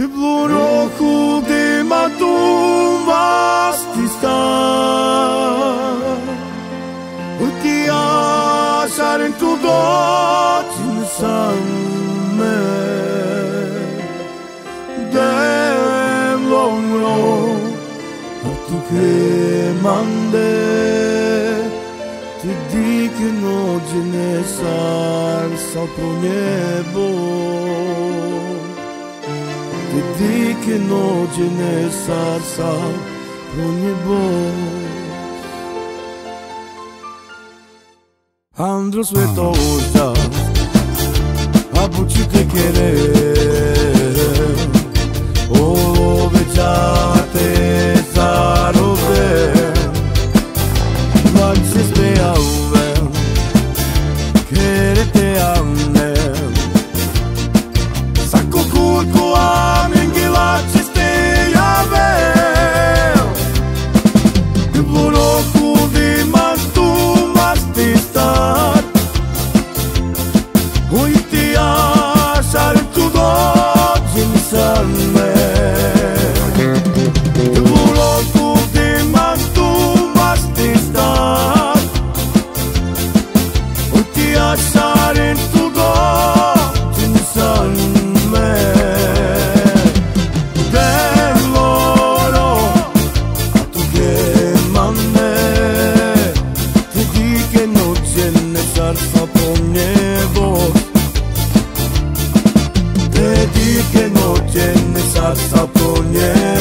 De blå rojo de matum vastista Uti asaren tu dotin samme Dem longro Atu kremande Ty diken ođene sarsa po nebo Ty diken ođene sarsa po nebo Andro svetožda A bući te kere O većate zarobe Mag se speave Kere te amnem Sako kurko amen Uite așa în tu Ike no tienne salsa poniente